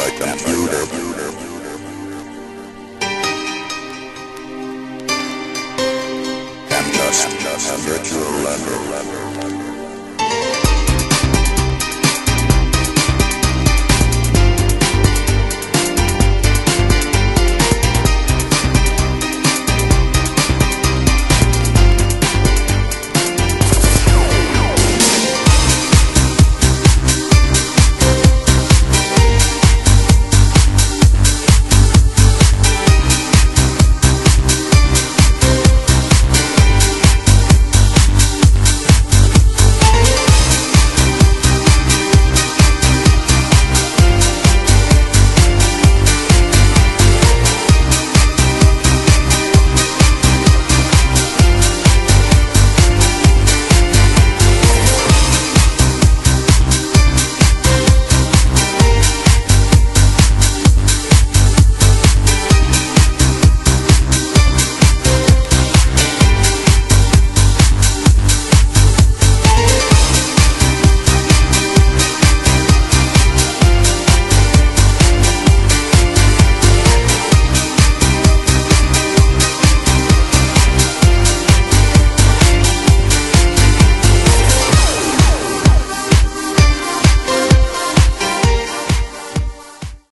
the computer. Just, just a virtual level.